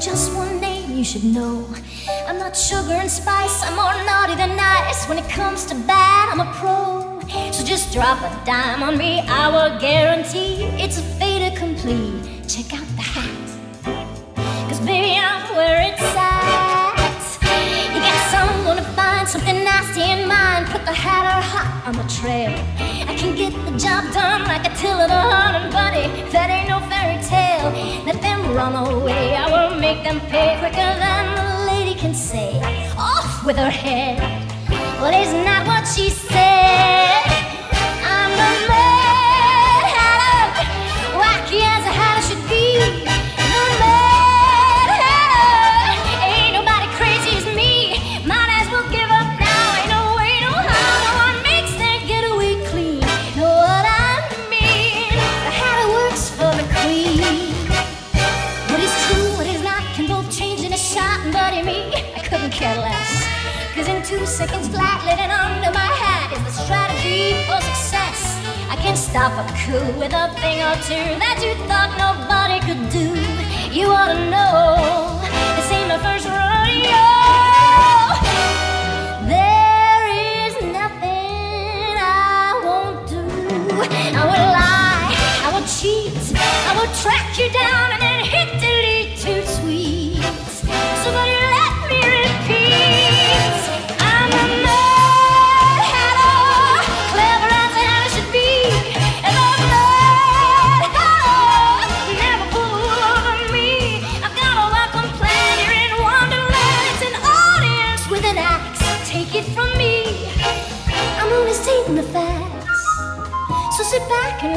something you should know. I'm not sugar and spice, I'm more naughty than nice. When it comes to bad, I'm a pro. So just drop a dime on me, I will guarantee it's a fait accompli. Check out the hat. Cause baby, I'm where it's at. You got someone to find something nasty in mind. Put the Hatter hot on the trail. I can get the job done like Attila the Hun and Buddy. That ain't no fairy tale. Let them run away. I make them pay quicker than the lady can say. Off with her head. Well, isn't that what she said? Care less. Cause in two seconds flat, living under my hat is the strategy for success. I can stop a coup with a thing or two that you thought nobody could do. You ought to know, this ain't my first rodeo. There is nothing I won't do. I will lie, I will cheat, I will track you down stating the facts. So sit back and